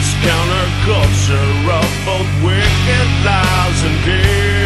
this counterculture of both wicked lies and games.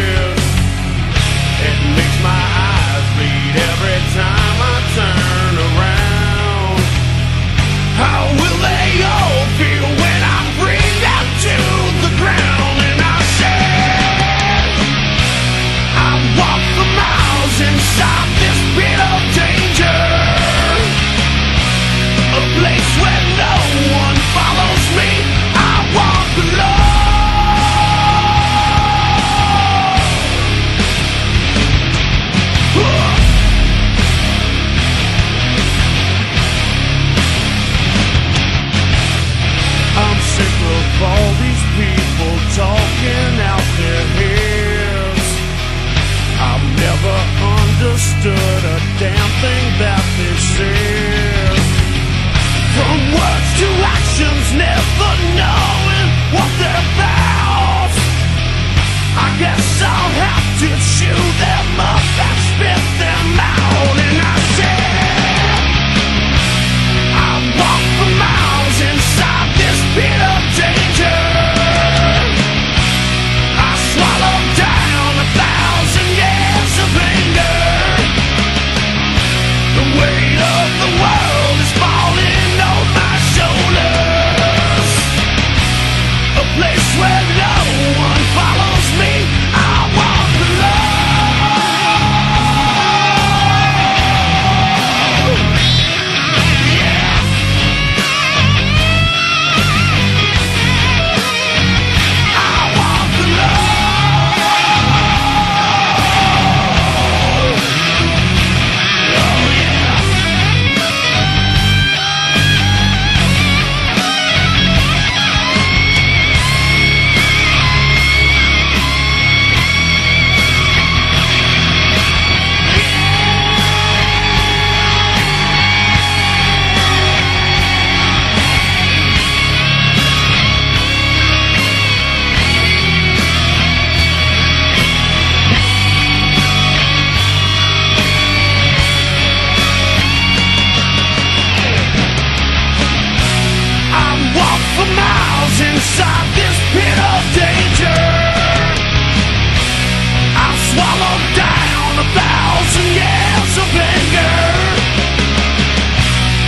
damn thing. for miles inside this pit of danger. I swallowed down a thousand years of anger.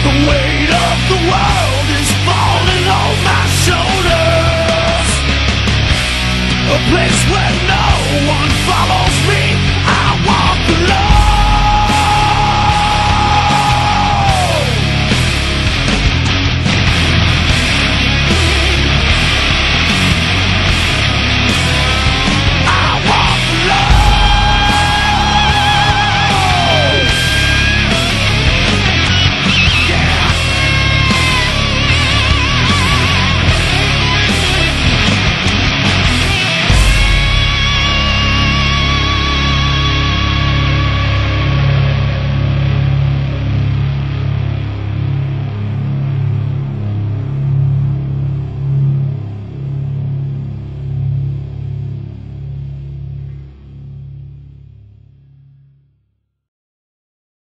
The weight of the world is falling on my shoulders. A place where